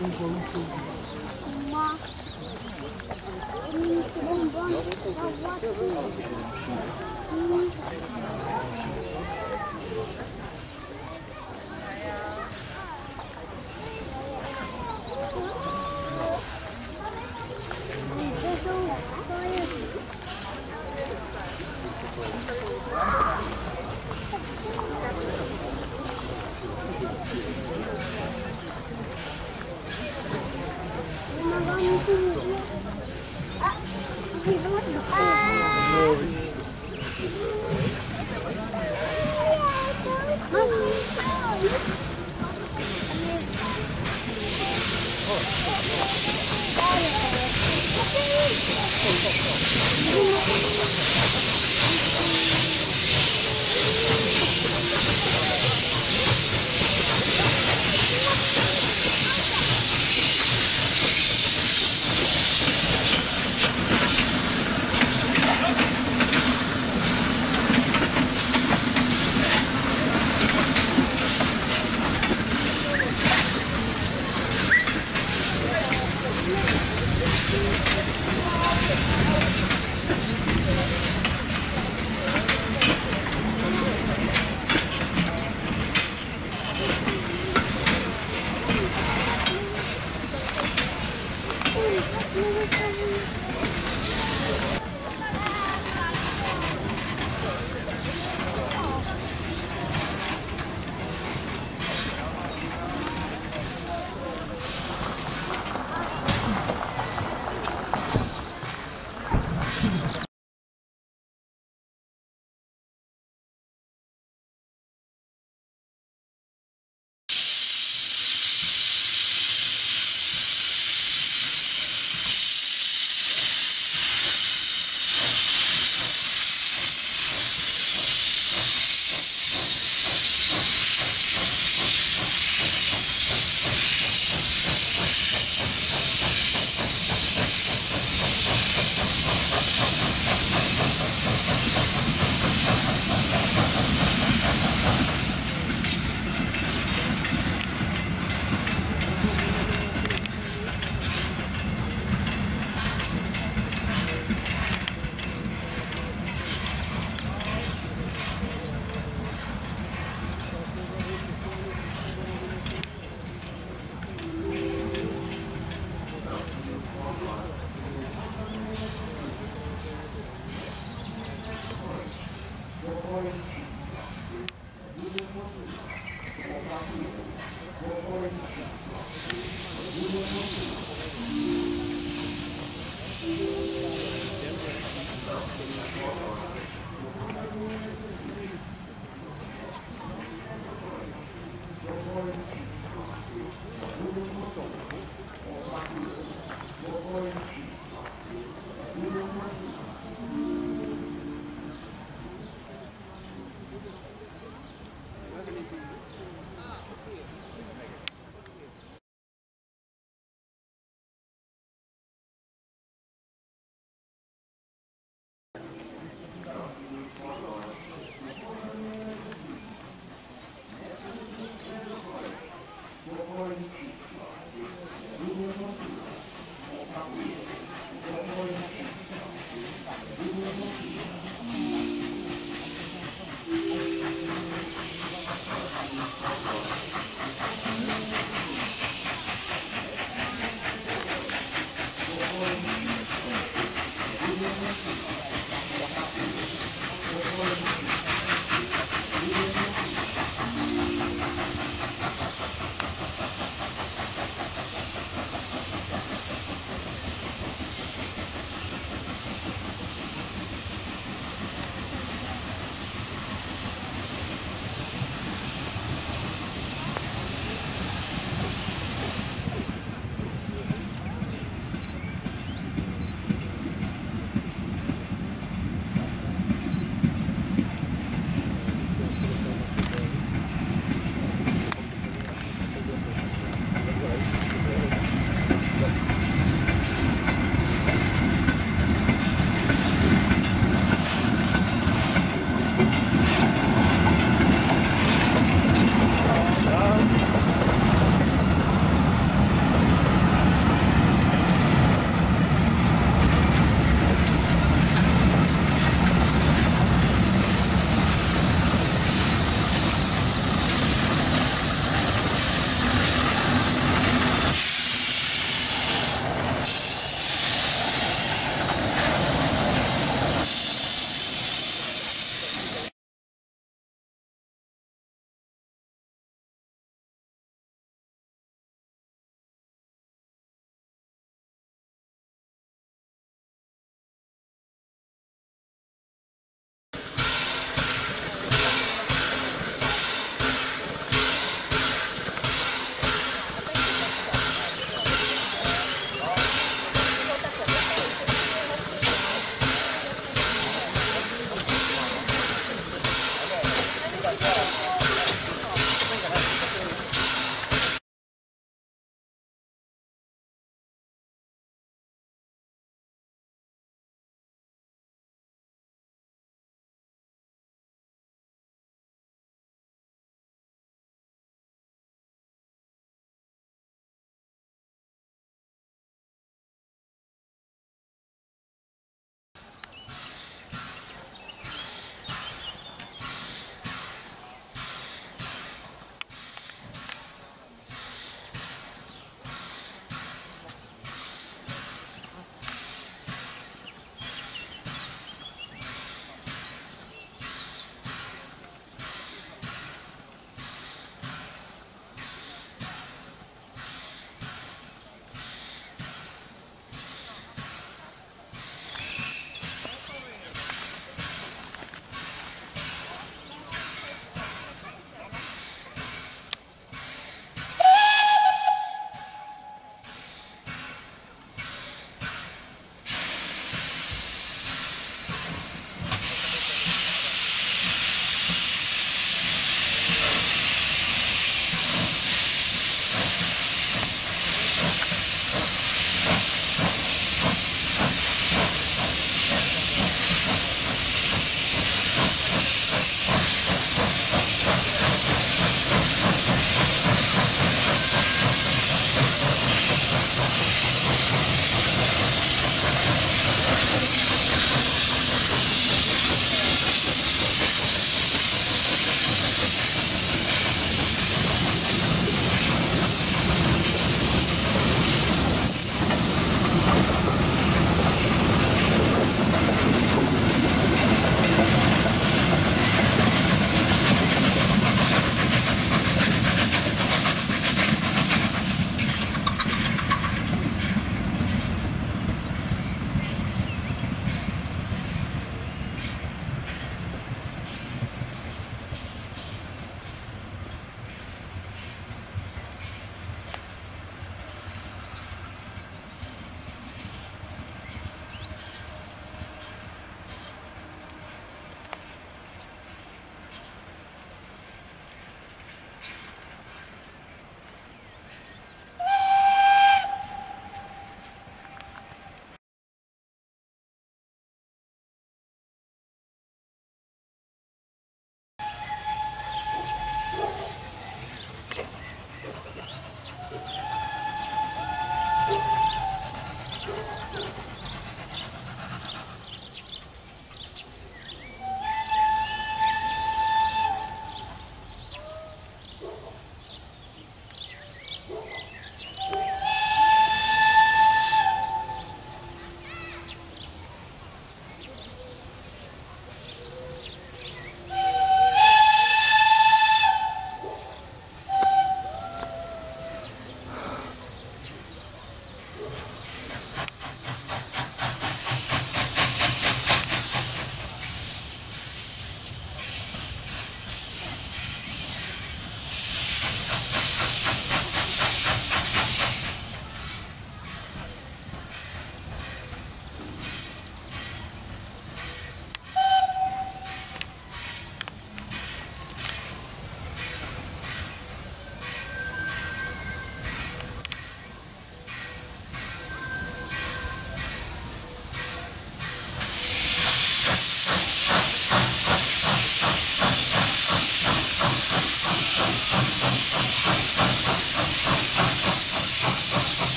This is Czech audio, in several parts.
Thank you. Oh,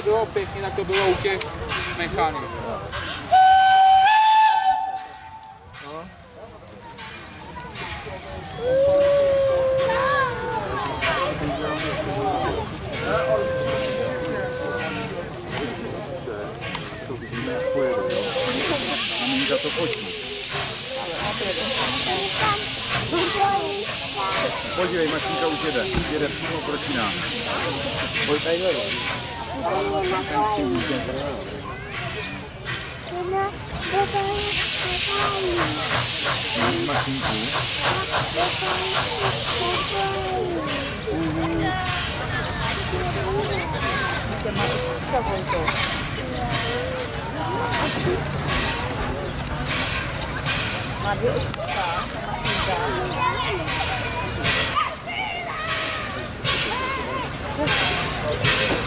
Někde bylo pěkně, tak to bylo u těch mechanik. Maminka to fotí. Podívej, mašinka už jede. Jede přímo proti nám. Pojď tady Mario Usta, Mas Indah.